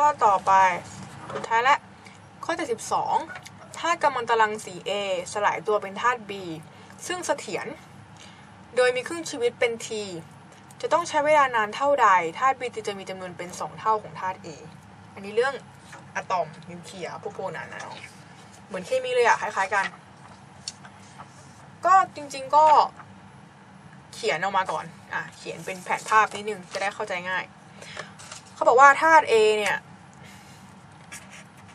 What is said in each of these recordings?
ข้อต่อไป สุดท้ายและ ข้อ72ธาตุกัมมันตรังสี A สลายตัวเป็นธาตุ B ซึ่งเสถียร โดยมีครึ่งชีวิตเป็น T จะต้องใช้เวลานานเท่าใดธาตุ B จึงจะมีจำนวนเป็น 2 เท่าของธาตุ A อันนี้เรื่องอะตอมนิวเคลียร์พวกโปรนานเนาะเหมือนเคมีเลยอะคล้ายๆกัน ก็จริงๆก็เขียนออกมาก่อน อะ เขียนเป็นแผนภาพนิดนึง จะได้เข้าใจง่าย เขาบอกว่าธาตุ A เนี่ย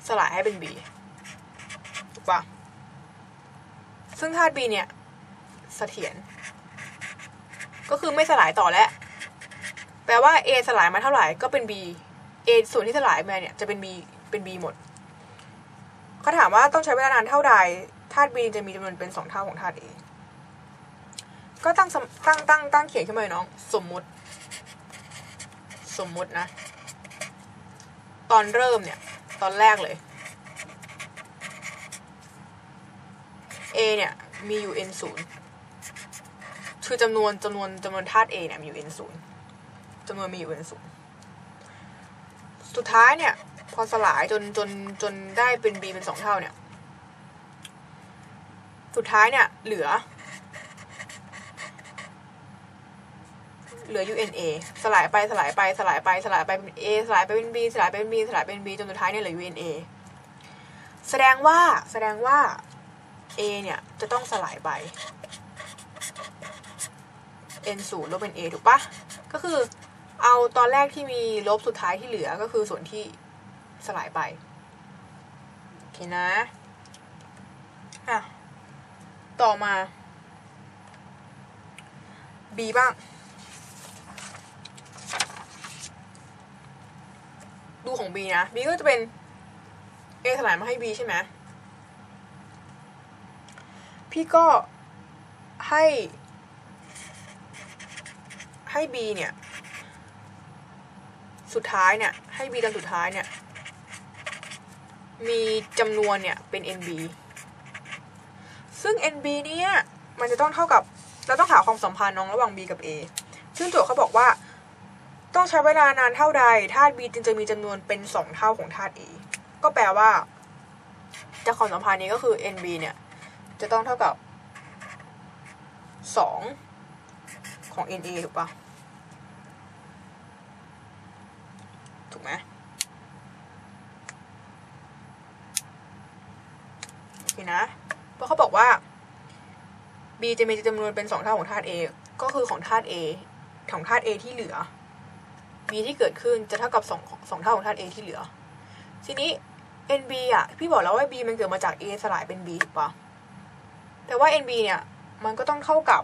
สลายให้เป็น B ถูกปะซึ่งธาตุ B เนี่ยเสถียรก็คือไม่สลายต่อแล้ว แปลว่า A สลายมาเท่าไหร่ก็เป็น B A ส่วนที่สลายมาเนี่ยจะเป็น B เป็น B หมดเขาถามว่าต้องใช้เวลานานเท่าใดธาตุ B จะมีจำนวนเป็นสองเท่าของธาตุ A ก็ตั้งตั้งตั้งตั้งเขียนขึ้นมาเลยน้อง สมมุติ สมมุตินะ ตอนเริ่มเนี่ย ตอนแรกเลย A เนี่ยมีอยู่ n ศูนย์คือจำนวนจำนวนจำนวนธาตุ A เนี่ยมีอยู่ n ศูนย์จำนวนมีอยู่ n ศูนย์สุดท้ายเนี่ย พอสลายจนจนจนได้เป็น B เป็นสองเท่าเนี่ย สุดท้ายเนี่ย เหลือ เหลือ UNA สลายไปสลายไปสลายไปสลายไปเป็น A สลายไปเป็น B สลายไปเป็น B สลายไปเป็น B จนสุดท้ายเนี่ยเหลือ UNA แสดงว่าแสดงว่า A เนี่ยจะต้องสลายไป n ศูนย์ลบเป็น A ถูกปะก็คือเอาตอนแรกที่มีลบสุดท้ายที่เหลือก็คือส่วนที่สลายไป โอเคนะอะต่อมา B บ้าง ดูของ B นะ B ก็จะเป็น A สลายมาให้ B ใช่ไหมพี่ก็ให้ ให้ B เนี่ย สุดท้ายเนี่ย ให้ B ตอนสุดท้ายเนี่ย มีจำนวนเนี่ยเป็น NB ซึ่ง NB เนี่ย มันจะต้องเท่ากับ เราต้องหาความสัมพันธ์น้องระหว่าง B กับ A ซึ่งโจทย์เขาบอกว่า ต้องใช้เวลานานเท่าใดธาตุ B จึงจะมีจำนวนเป็น 2 เท่าของธาตุ A ก็แปลว่า จากความสัมพันธ์นี้ก็คือ NB เนี่ย จะต้องเท่ากับ 2 ของ NA ถูกปะถูกไหมโอเคนะ เพราะเขาบอกว่า B จะมีจำนวนเป็น 2 เท่าของธาตุ A ก็คือของธาตุ A ของธาตุ A ที่เหลือ B ที่เกิดขึ้นจะเท่ากับ2 2เท่าของธาตุ A ที่เหลือ ทีนี้ NB อะ พี่บอกแล้วว่า B มันเกิดมาจาก A สลายเป็น B ถูกปะแต่ว่า NB เนี่ย มันก็ต้องเท่ากับ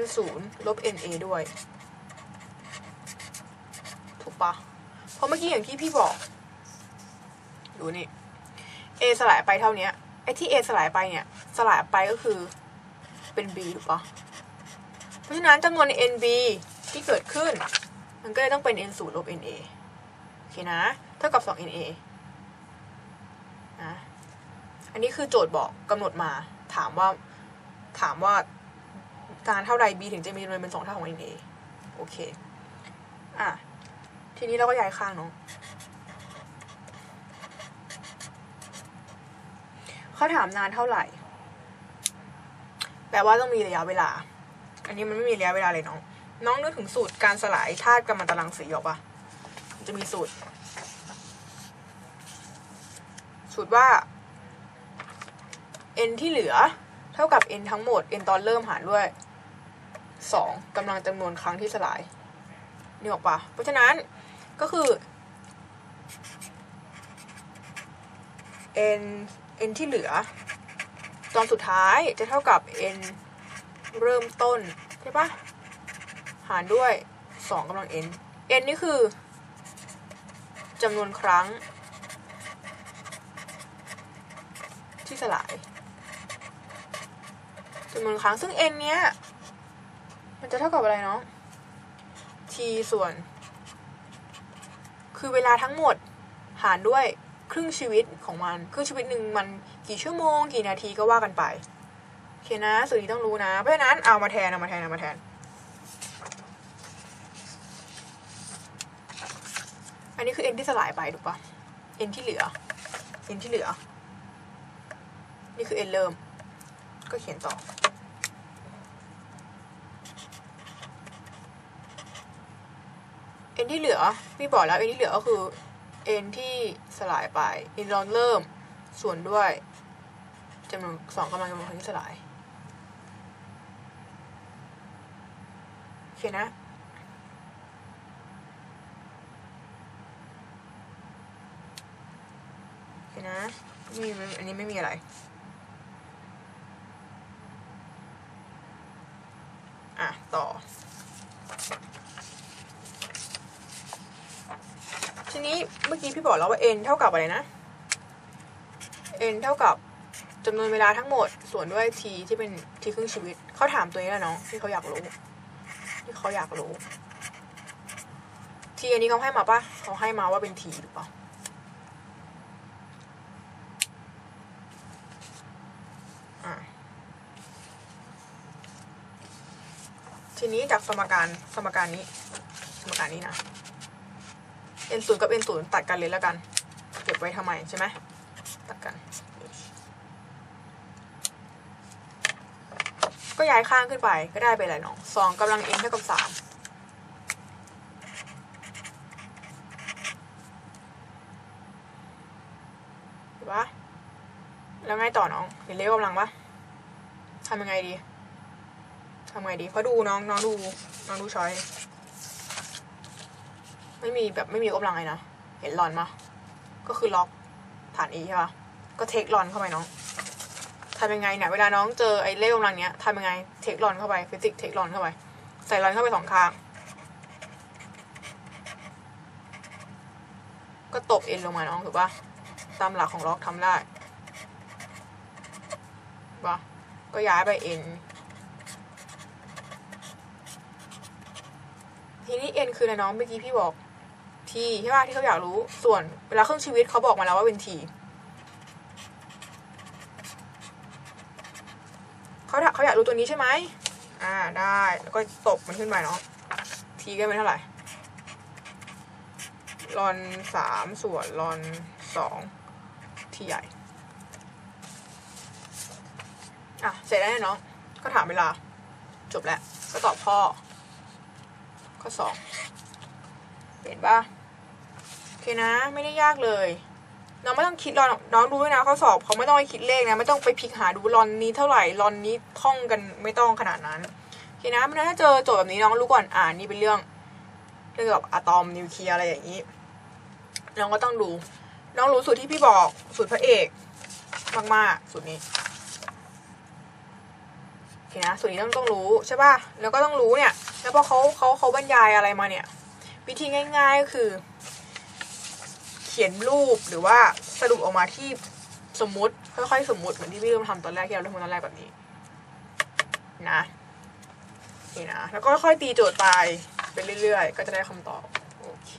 n ศูนย์ลบ na ด้วย ถูกปะเพราะเมื่อกี้อย่างที่พี่บอก ดูนี่ a สลายไปเท่านี้ไอ้ที่ a สลายไปเนี่ย สลายไปก็คือเป็น b ถูกปะเพราะฉะนั้นจำนวน nb ที่เกิดขึ้น มันก็เลยต้องเป็น n ศูนย์ลบ na โอเคนะ เท่ากับ 2 na นะอันนี้คือโจทย์บอกกำหนดมา ถามว่า ถามว่าการเท่าใด b ถึงจะมีจำนวนเป็นสองเท่าของ na โอเค อะ ทีนี้เราก็ย้ายข้างเนาะเขาถามนานเท่าไหร่ แปลว่าต้องมีระยะเวลา อันนี้มันไม่มีระยะเวลาเลยน้อง น้องนึกถึงสูตรการสลายธาตุกัมมันตรังสีออกปะจะมีสูตร สูตรว่า n ที่เหลือ เท่ากับ n ทั้งหมด n ตอนเริ่มหารด้วย2กำลังจำนวนครั้งที่สลายนี่ออกปะเพราะฉะนั้นก็คือ n n ที่เหลือ ตอนสุดท้ายจะเท่ากับ n เริ่มต้น ใช่ปะ หารด้วย2กำลัง n n นี่คือจำนวนครั้ง ที่สลายจำนวนครั้งซึ่ง n เนี้ย มันจะเท่ากับอะไรเนาะ t ส่วน คือเวลาทั้งหมดหารด้วยครึ่งชีวิตของมัน ครึ่งชีวิตหนึ่งมันกี่ชั่วโมง กี่นาทีก็ว่ากันไป โอเคนะสูตรนี้ต้องรู้นะ เพราะฉะนั้นเอามาแทน เอามาแทน เอามาแทน อันนี้คือ n ที่สลายไปถูกปะ n ที่เหลือ n ที่เหลือ นี่คือ n เริ่ม ก็เขียนต่อ n ที่เหลือพี่บอกแล้ว n ที่เหลือก็คือ n ที่สลายไป n ตอนเริ่มส่วนด้วยจำนวนสองกำลังจำนวนคนที่สลายโอเคนะ โอเคนะมีอันนี้ไม่มีอะไรอะต่อ ทีนี้เมื่อกี้พี่บอกแล้วว่า n เท่ากับอะไรนะ n เท่ากับจำนวนเวลาทั้งหมดส่วนด้วย t ที่เป็น t ครึ่งชีวิตเขาถามตัวนี้แหละน้องที่เขาอยากรู้ ที่เขาอยากรู้ t อันนี้เขาให้มาปะเขาให้มาว่าเป็น t หรือเปล่า ทีนี้จากสมการสมการนี้ สมการนี้นะ n ศูนย์กับ n ศูนย์ตัดกันเลยแล้วกัน เก็บไว้ทำไมใช่ไหมตัดกัน ก็ย้ายข้างขึ้นไปก็ได้ไปอะไรน้องสองกำลัง n เท่ากับสามเห็นปะแล้วไงต่อน้องเห็นเลขกำลังปะทำยังไงดี ทำไงดีเพราะดูน้องน้องดูน้องดู choice ไม่มีแบบไม่มีกกำลังเลยนะ เห็น ln มาก็คือ log ฐาน e ใช่ปะก็ take ln เข้าไปน้องทำยังไงเนี่ยเวลาน้องเจอไอ้เลขกำลังเนี้ยทำยังไง take ln เข้าไปฟิสิกส์ take ln เข้าไป ใส่ ln เข้าไปสองข้างก็ตบ n ลงมาน้องถูกปะตามหลักของล็อกทำได้ปะก็ย้ายไปเอ็น ทีนี้เอ็นคืออะไรน้องเมื่อกี้พี่บอกทีใช่ป่ะที่เขาอยากรู้ส่วนเวลาเครึ่องชีวิตเขาบอกมาแล้วว่าเป็นทีเขาเขาอยากรู้ตัวนี้ใช่ไหมอ่าได้แล้วก็ตบมันขึ้นไปเนาะทีก็เป็นเท่าไหร่รอนสามส่วนรอนสองทีใหญ่อะเสร็จแล้วเนี่ยเนาะก็ถามเวลา จบแล้ว ก็ตอบข้อ ข้อสองเห็นปะโอเคนะ ไม่ได้ยากเลย น้องไม่ต้องคิดรอนน้องดูด้วยนะเขาสอบเขาไม่ต้องไปคิดเลขนะ ไม่ต้องไปพลิกหาดูรอนนี้เท่าไหร่รอนนี้ท่องกันไม่ต้องขนาดนั้นโอเคนะไม่ถ้าเจอโจทย์แบบนี้น้องรู้ก่อนอ่านนี่เป็นเรื่องเรื่องเกี่ยวกับอะตอมนิวเคลียร์อะไรอย่างนี้น้องก็ต้องดูน้องรู้สูตรที่พี่บอกสูตรพระเอก มากๆสูตรนี้โอเคนะสูตรนี้ต้องต้องรู้ใช่ป่ะแล้วก็ต้องรู้เนี่ย แล้วพอเขาเขาเขาบรรยายอะไรมาเนี่ย วิธีง่าย ๆ ก็คือ เขียนรูปหรือว่าสรุปออกมาที่สมมุติค่อยๆสมมุติเหมือนที่พี่เริ่มทำตอนแรกที่เราเริ่มตอนแรกแบบนี้ นะนี่นะแล้วก็ค่อยๆตีโจทย์ไปไปเรื่อยๆ ก็จะได้คำตอบ โอเค